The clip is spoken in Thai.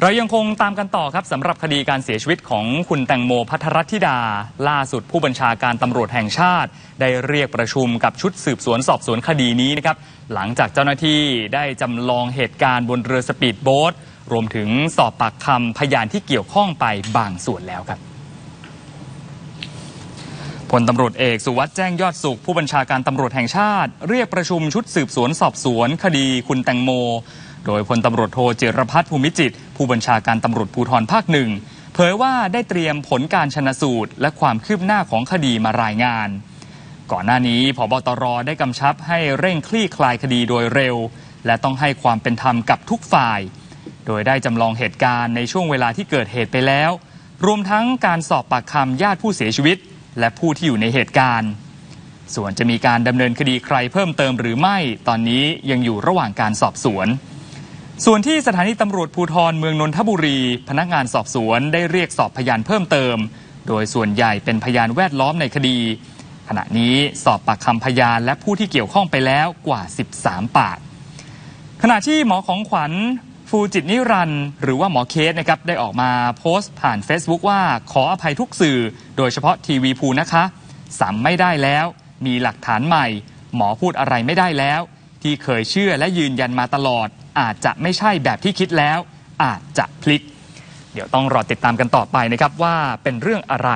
เรายังคงตามกันต่อครับสำหรับคดีการเสียชีวิตของคุณแตงโมพัทรธิดา ล่าสุดผู้บัญชาการตำรวจแห่งชาติ ได้เรียกประชุมกับชุดสืบสวนสอบสวนคดีนี้นะครับหลังจากเจ้าหน้าที่ได้จำลองเหตุการณ์บนเรือสปีดโบ๊ทรวมถึงสอบปากคำพยานที่เกี่ยวข้องไปบางส่วนแล้วครับพลตำรวจเอกสุวัสด์แจ้งยอดสุข ผู้บัญชาการตำรวจแห่งชาติ เรียกประชุมชุดสืบสวนสอบสวน คดีคุณแตงโม โดยพลตำรวจโทเจรพัฒน์ภูมิจิต ผู้บัญชาการตำรวจภูธรภาคหนึ่งเผยว่าได้เตรียมผลการชนสูตร และความคืบหน้าของคดีมารายงาน ก่อนหน้านี้พบตรได้กำชับให้เร่งคลี่คลายคดีโดยเร็ว และต้องให้ความเป็นธรรมกับทุกฝ่าย โดยได้จำลองเหตุการณ์ในช่วงเวลาที่เกิดเหตุไปแล้ว รวมทั้งการสอบปากคำญาติผู้เสียชีวิต และผู้ที่อยู่ในเหตุการณ์ส่วนจะมีการดำเนินคดีใครเพิ่มเติมหรือไม่ตอนนี้ยังอยู่ระหว่างการสอบสวน ส่วนที่สถานีตำรวจภูธรเมืองนนทบุรี พนักงานสอบสวนได้เรียกสอบพยานเพิ่มเติม โดยส่วนใหญ่เป็นพยานแวดล้อมในคดี ขณะนี้สอบปากคำพยานและผู้ที่เกี่ยวข้องไปแล้วกว่า 13 ปาก ขณะที่หมอของขวัญฟูจิตนิรันหรือว่าหมอเคสนะครับได้ออกมาโพสต์ผ่าน Facebook ว่าขออภัยทุกสื่อ โดยเฉพาะทีวีภูนะคะสัมไม่ได้แล้ว มีหลักฐานใหม่ หมอพูดอะไรไม่ได้แล้ว ที่เคยเชื่อและยืนยันมาตลอด อาจจะไม่ใช่แบบที่คิดแล้ว อาจจะพลิก เดี๋ยวต้องรอติดตามกันต่อไปนะครับว่าเป็นเรื่องอะไร